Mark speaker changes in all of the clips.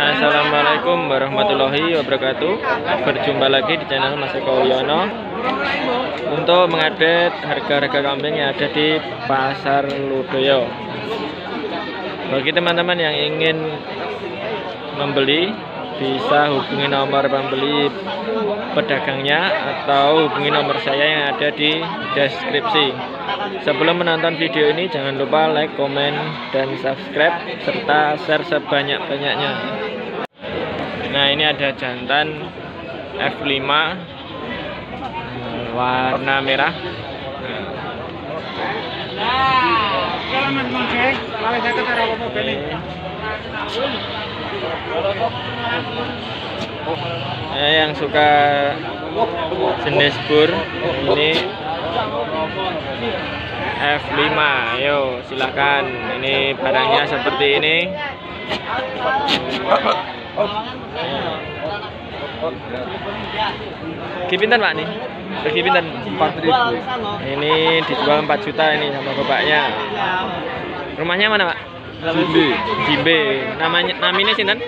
Speaker 1: Assalamualaikum warahmatullahi wabarakatuh. Berjumpa lagi di channel Mas Eko Yono Untuk mengupdate harga-harga kambing yang ada di Pasar Ludoyo. Bagi teman-teman yang ingin membeli Bisa hubungi nomor pembeli pedagangnya Atau hubungi nomor saya yang ada di deskripsi Sebelum menonton video ini jangan lupa like, komen, dan subscribe serta share sebanyak-banyaknya. Nah, ini ada jantan F5 warna merah. Nah, yang suka jenis bur ini F5 ayo silakan. Ini barangnya seperti ini. Kipintan pak nih Kipintan 4000 Ini dijual 4 juta ini sama bapaknya. Rumahnya mana pak?
Speaker 2: Jimbe.
Speaker 1: Jimbe. Namanya namanya sinten?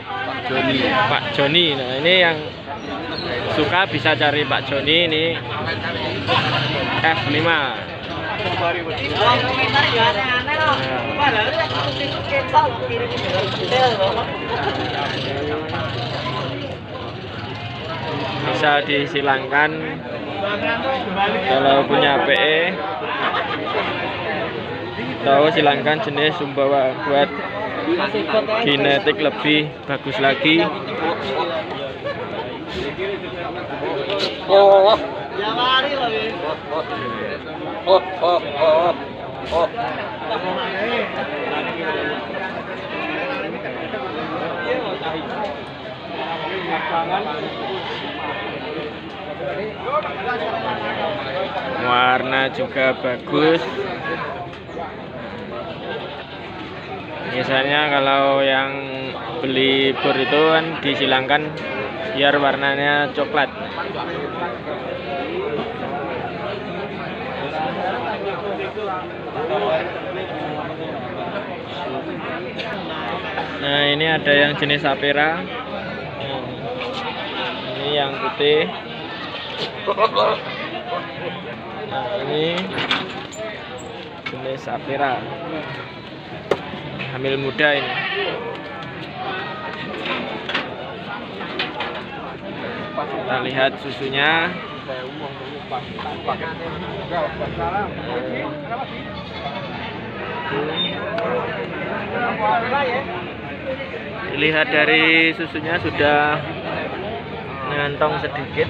Speaker 2: Joni.
Speaker 1: Pak Joni. Nah ini yang suka bisa cari Pak Joni ini. F5 bisa disilangkan kalau punya PE atau silangkan jenis sumbawa buat genetik lebih bagus lagi
Speaker 2: Oh.
Speaker 1: Warna juga bagus biasanya kalau yang beli bur itu kan disilangkan biar warnanya coklat. Nah ini ada yang jenis sapera ini yang putih. Nah ini jenis sapera hamil muda ini. Kita lihat susunya. Dilihat dari susunya sudah ngantong sedikit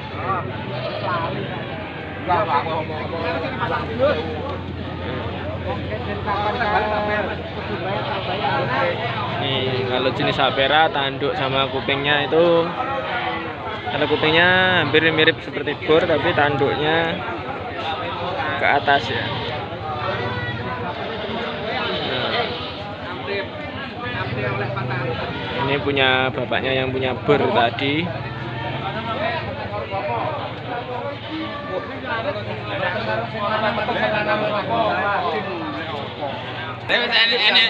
Speaker 1: nih kalau jenis sapera tanduk sama kupingnya itu kalau kupingnya hampir mirip seperti bor tapi tanduknya ke atas ya. Nah, ini punya bapaknya yang punya bor tadi
Speaker 2: Tapi ini ini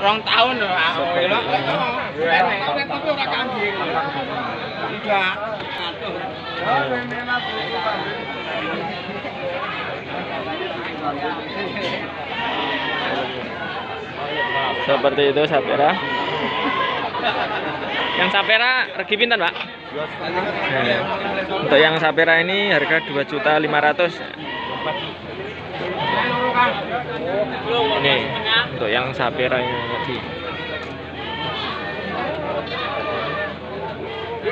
Speaker 2: rong tahun loh aku lho. Enek tapi ora kangge. Tidak.
Speaker 1: seperti itu sapera yang sapera regi pinten pak Nah, untuk yang sapera ini harga 2.500 ini untuk yang sapera ini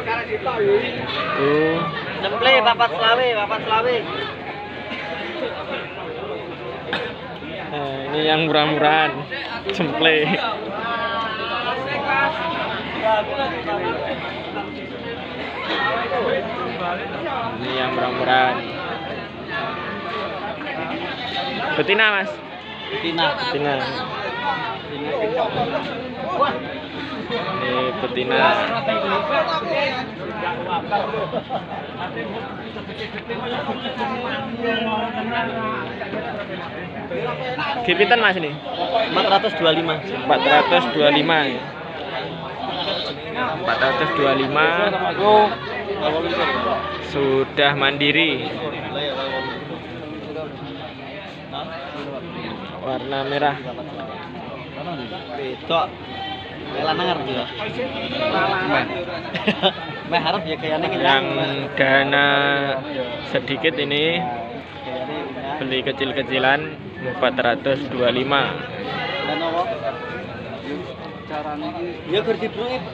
Speaker 1: tadi tuh
Speaker 3: Jemple papat selawe, papat selawe.
Speaker 1: Nah, ini yang murah-murahan jemple ini yang murah-murahan betina mas
Speaker 3: Tina.
Speaker 1: betina ini betina Gipitan mas ini
Speaker 3: 425.
Speaker 1: 425 ya. 425 sudah mandiri warna merah
Speaker 3: Betok. Lanang. Meh harap ya kayaknya kenyang.
Speaker 1: yang dana sedikit ini beli kecil-kecilan 425
Speaker 3: Dan apa? Caranya Ya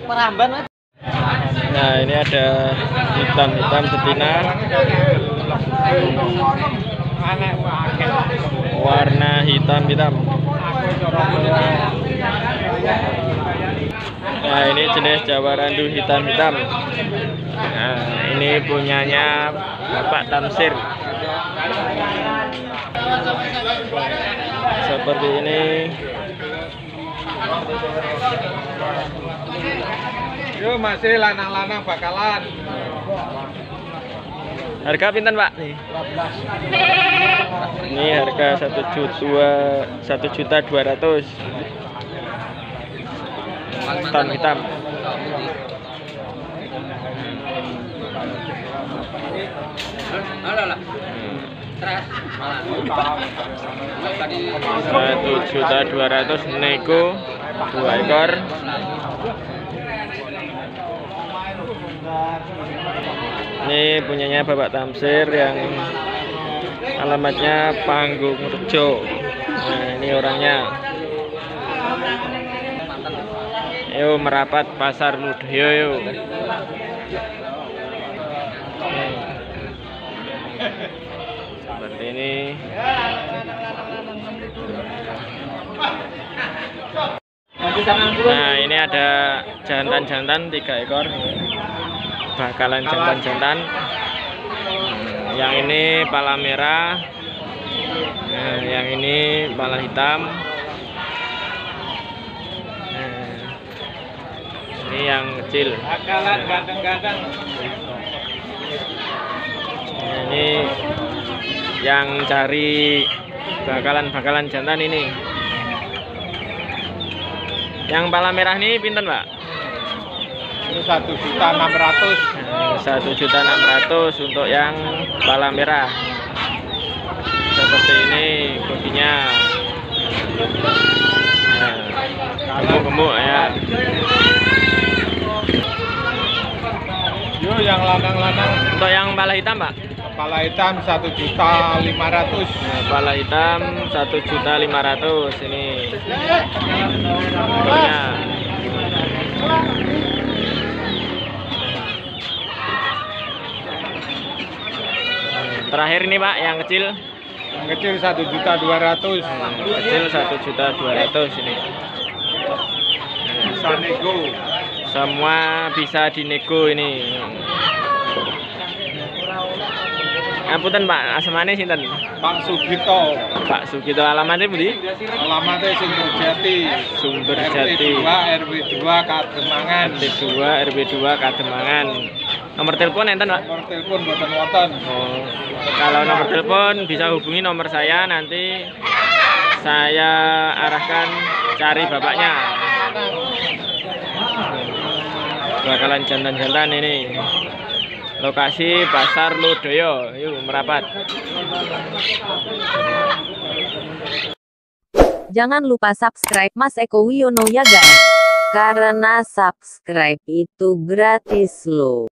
Speaker 3: peramban Mas.
Speaker 1: Nah ini ada hitam-hitam betina. Warna hitam-hitam nah ini jenis Jawa Randu hitam-hitam nah ini punyanya Bapak Tamsir. Seperti ini
Speaker 2: Yo masih lanang-lanang bakalan.
Speaker 1: harga pinten Pak? Nih ini harga satu juta satu juta dua ratus. Hitam hitam. Satu juta dua ratus nego dua ekor ini punyanya Bapak Tamsir yang alamatnya Panggung Rejo nah ini orangnya Yo merapat pasar Ludeyo yo. Seperti ini. Nah ini ada jantan-jantan tiga ekor. Bakalan jantan-jantan. Hmm, yang ini pala merah. Nah, yang ini pala hitam. Nah, ini yang kecil. Nah, ini yang cari bakalan-bakalan jantan ini yang pala merah ini pinten pak?
Speaker 2: Ini satu juta enam ratus.
Speaker 1: satu juta enam ratus untuk yang pala merah. Seperti ini bodinya nah, gemuk-gemuk ya.
Speaker 2: Yo yang lanang-lanang.
Speaker 1: Untuk yang pala hitam pak
Speaker 2: kepala hitam satu juta lima ratus.
Speaker 1: Pala hitam satu juta lima ratus ini Bentuknya. terakhir ini pak yang kecil
Speaker 2: Yang kecil satu juta dua ratus.
Speaker 1: kecil satu juta dua ratus ini
Speaker 2: Bisa nego.
Speaker 1: semua bisa dinego ini Apunten Pak, asemane sinten?
Speaker 2: Pak Sugito.
Speaker 1: Pak Sugito alamatnya budi?
Speaker 2: Alamatnya Sumber Jati.
Speaker 1: Sumber Jati.
Speaker 2: 2 RW 2 Kademangan.
Speaker 1: RT 2 RW 2 Kademangan. Nomor telepon enten Pak?
Speaker 2: Nomor telepon boten wonten.
Speaker 1: Oh, kalau nomor telepon bisa hubungi nomor saya nanti saya arahkan cari bapaknya. Bakalan jantan-jantan ini. Lokasi Pasar Ludoyo. Yuk merapat.
Speaker 4: Jangan lupa subscribe Mas Eko Wiono ya guys. Karena subscribe itu gratis loh.